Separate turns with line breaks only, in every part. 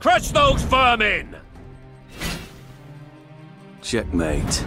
Crush those vermin!
Checkmate.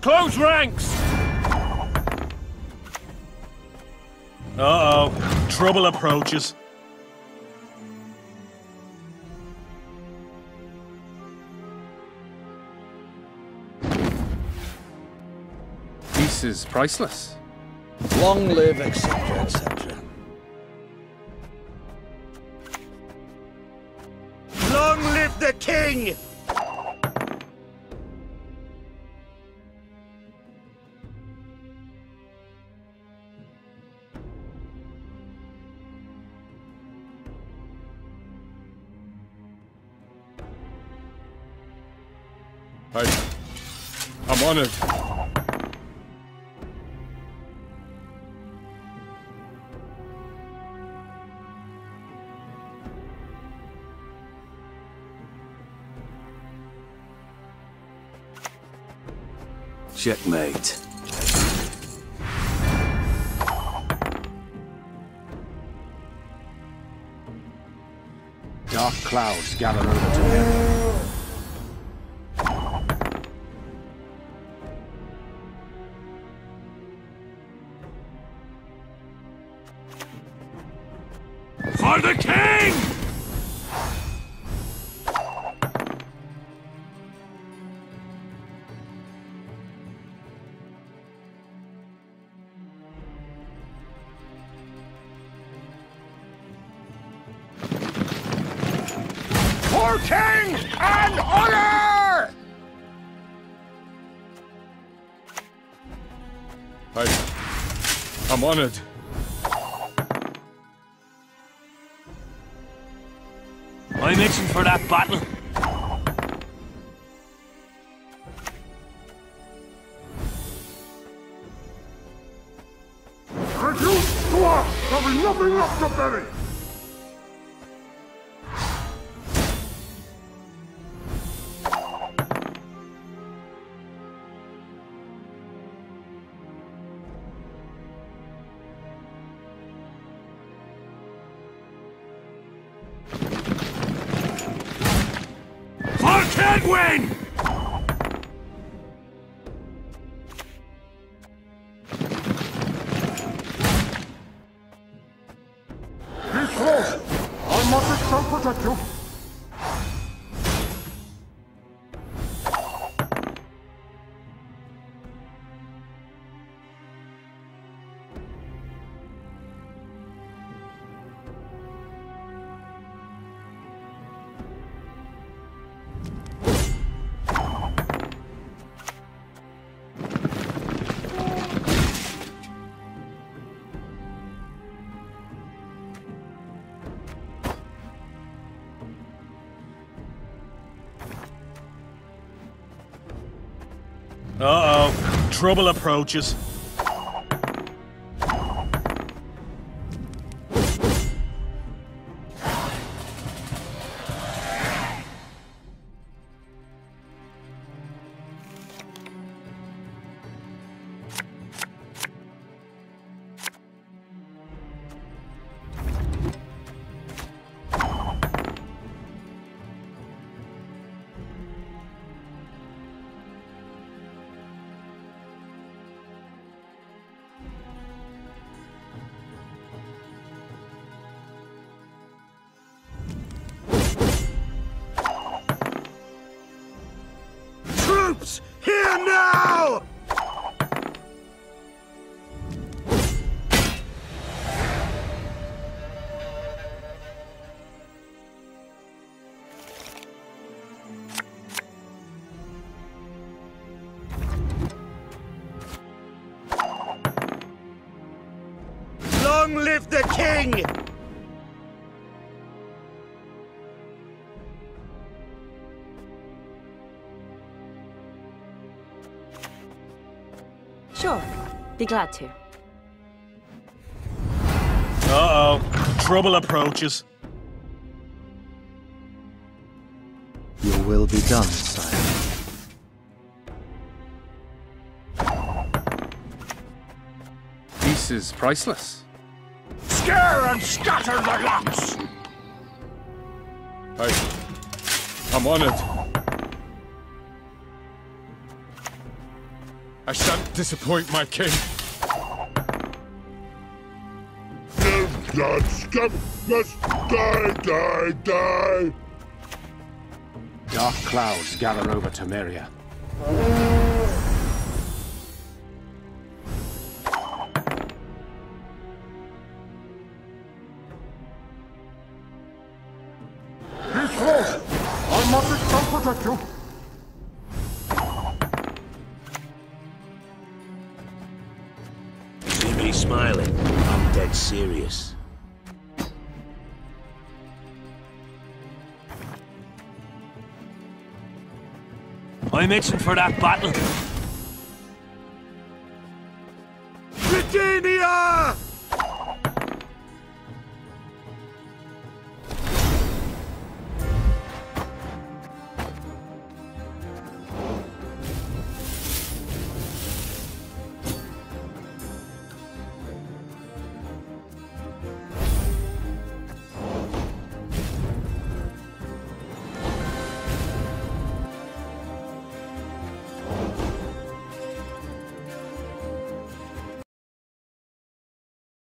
Close ranks!
Uh-oh. Trouble approaches.
Peace is priceless.
Long live, etc., etc.
Long live the king!
I... I'm it.
Checkmate.
Dark clouds gather over to him.
For the king! For king and honor!
I'm honored.
I'm for that battle.
To us! There'll be nothing left to bury!
Kaedwen!
Be close! Magic shall protect you!
Uh-oh. Trouble approaches.
Troops, here now! Long live the king!
Be glad to.
Uh-oh. Trouble approaches.
Your will be done, sire.
Peace is priceless.
Scare and scatter the lots!
I... I'm on it. I shan't disappoint my king.
Blood scum must die, die, die!
Dark clouds gather over Temeria.
Be close! Almighty shall protect you!
See me smiling. I'm dead serious.
I'm itching for that battle.
Britannia!